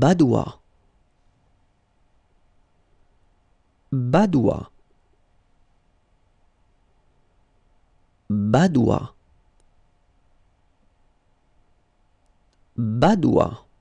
Badois. Badois. Badois. Badois.